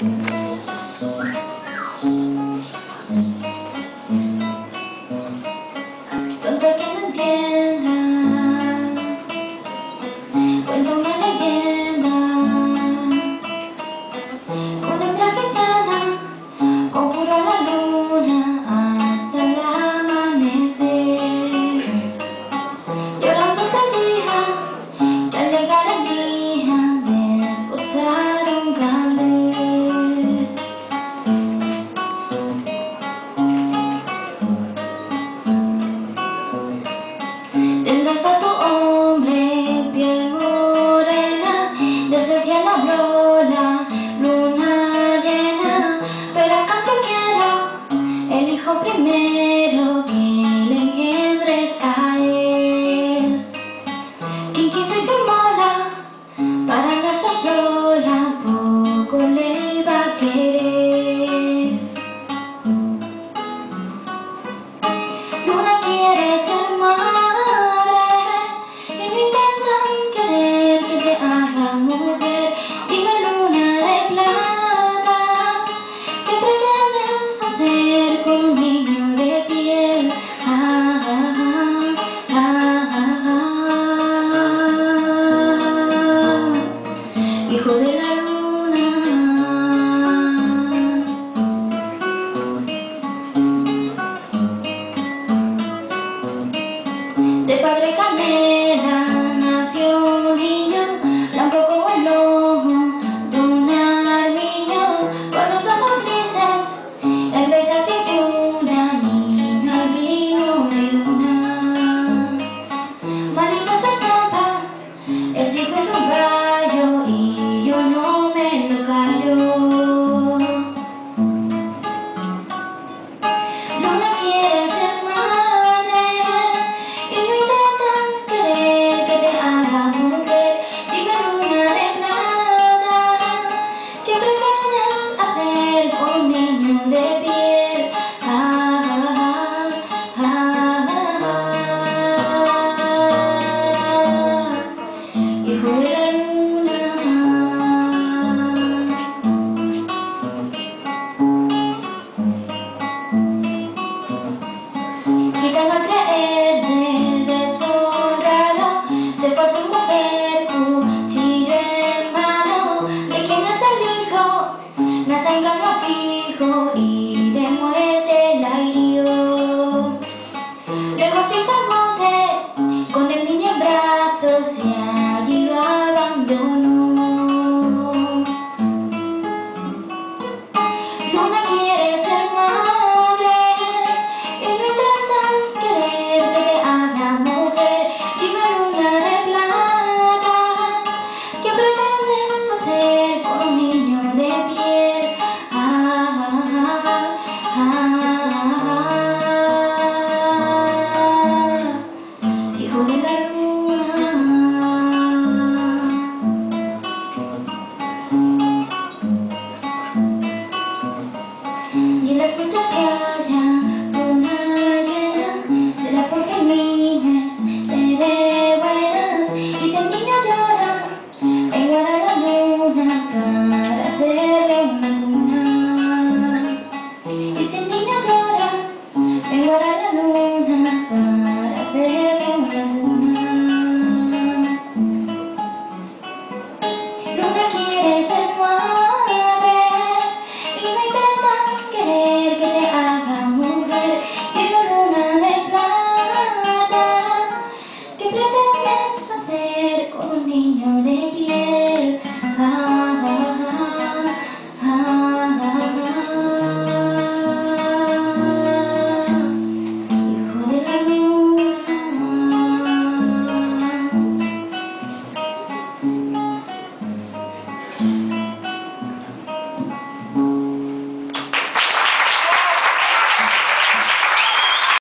Bye. Nasaan ka living